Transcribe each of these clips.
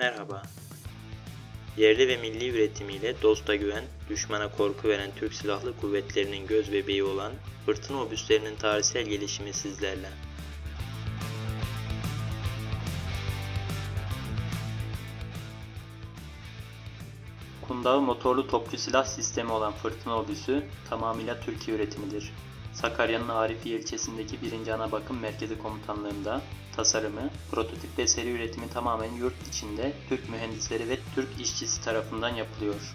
Merhaba. Yerli ve milli üretimiyle dosta güven, düşmana korku veren Türk Silahlı Kuvvetleri'nin göz bebeği olan fırtına obüslerinin tarihsel gelişimi sizlerle. Kundağı motorlu topçu silah sistemi olan fırtına obüsü tamamıyla Türkiye üretimidir. Sakarya'nın Arifiye ilçesindeki 1. Ana Bakım Merkezi Komutanlığı'nda tasarımı, prototip ve seri üretimi tamamen yurt içinde Türk mühendisleri ve Türk işçisi tarafından yapılıyor.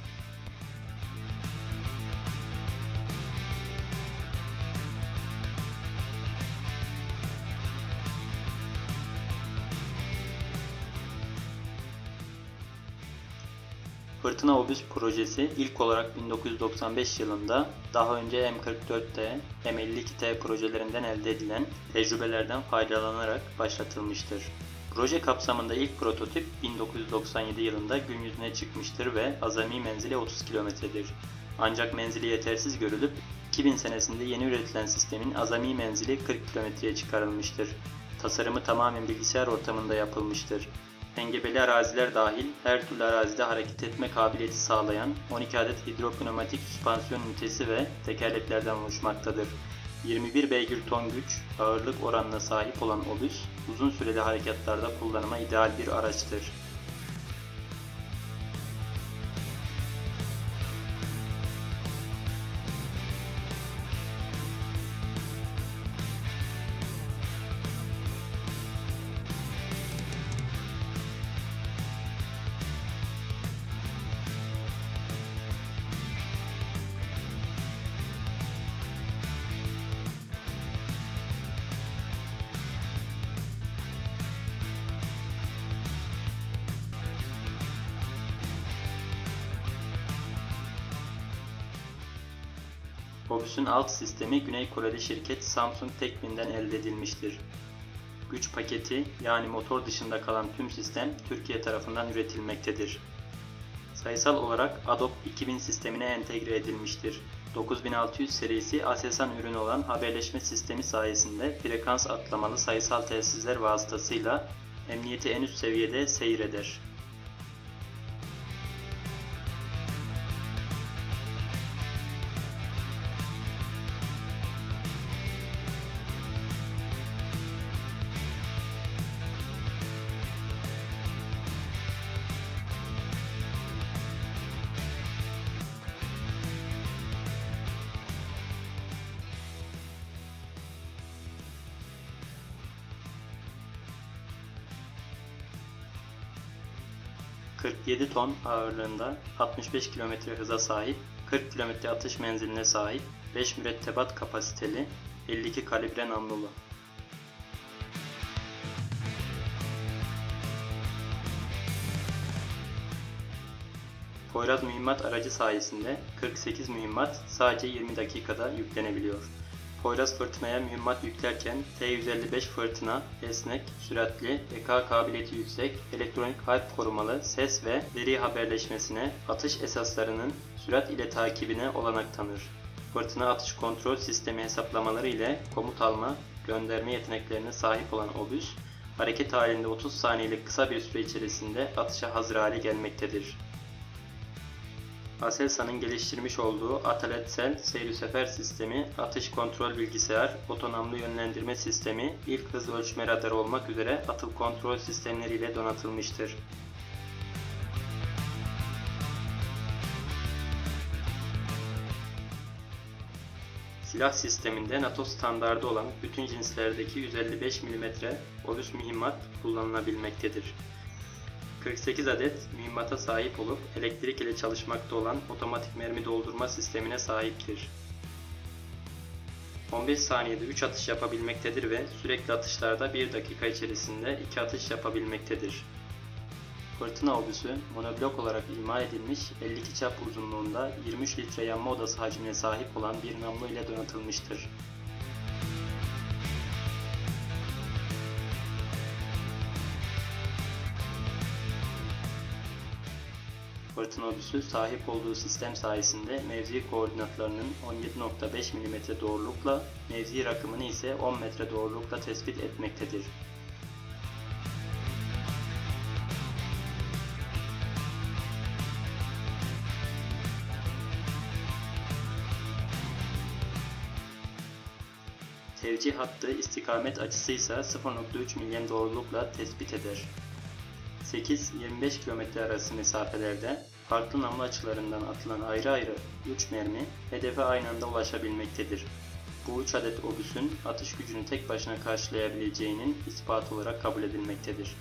Fırtına Obüs projesi ilk olarak 1995 yılında daha önce M44T, M52T projelerinden elde edilen tecrübelerden faydalanarak başlatılmıştır. Proje kapsamında ilk prototip 1997 yılında gün yüzüne çıkmıştır ve azami menzili 30 kilometredir. Ancak menzili yetersiz görülüp 2000 senesinde yeni üretilen sistemin azami menzili 40 kilometreye çıkarılmıştır. Tasarımı tamamen bilgisayar ortamında yapılmıştır engebeli araziler dahil her türlü arazide hareket etme kabiliyeti sağlayan 12 adet hidropneumatik süspansiyon ünitesi ve tekerleklerden oluşmaktadır. 21 beygir ton güç, ağırlık oranına sahip olan obüs, uzun süreli harekatlarda kullanıma ideal bir araçtır. Obüsün alt sistemi Güney Koreli şirket Samsung Techwin'den elde edilmiştir. Güç paketi yani motor dışında kalan tüm sistem Türkiye tarafından üretilmektedir. Sayısal olarak Adobe 2000 sistemine entegre edilmiştir. 9600 serisi Aselsan ürünü olan haberleşme sistemi sayesinde frekans atlamalı sayısal telsizler vasıtasıyla emniyeti en üst seviyede seyreder. 47 ton ağırlığında 65 km hıza sahip, 40 km atış menziline sahip, 5 mürettebat kapasiteli, 52 kalibre namlulu. Poyraz mühimmat aracı sayesinde 48 mühimmat sadece 20 dakikada yüklenebiliyor. Poyraz fırtınaya mühimmat yüklerken T-155 fırtına, esnek, süratli, EK kabiliyeti yüksek, elektronik harp korumalı, ses ve veri haberleşmesine, atış esaslarının sürat ile takibine olanak tanır. Fırtına atış kontrol sistemi hesaplamaları ile komut alma, gönderme yeteneklerine sahip olan obüs, hareket halinde 30 saniyelik kısa bir süre içerisinde atışa hazır hale gelmektedir. Aselsan'ın geliştirmiş olduğu Ataletsel seyir sefer sistemi, atış kontrol bilgisayar, otonomlu yönlendirme sistemi, ilk hız ölçme radarı olmak üzere atıl kontrol sistemleriyle donatılmıştır. Silah sisteminde NATO standardı olan bütün cinslerdeki 155 mm obüs mühimmat kullanılabilmektedir. 48 adet mühimmata sahip olup elektrik ile çalışmakta olan otomatik mermi doldurma sistemine sahiptir. 15 saniyede 3 atış yapabilmektedir ve sürekli atışlarda 1 dakika içerisinde 2 atış yapabilmektedir. Fırtına obüsü monoblok olarak imal edilmiş 52 çap uzunluğunda 23 litre yanma odası hacmine sahip olan bir namlu ile donatılmıştır. Fırtın Obüsü sahip olduğu sistem sayesinde mevzi koordinatlarının 17.5 mm doğrulukla, mevzi rakımını ise 10 metre doğrulukla tespit etmektedir. Tevcih hattı istikamet açısıysa 0.3 milim doğrulukla tespit eder. 8-25 km arası mesafelerde farklı namlu açılarından atılan ayrı ayrı 3 mermi hedefe aynı anda ulaşabilmektedir. Bu 3 adet obüsün atış gücünü tek başına karşılayabileceğinin ispatı olarak kabul edilmektedir.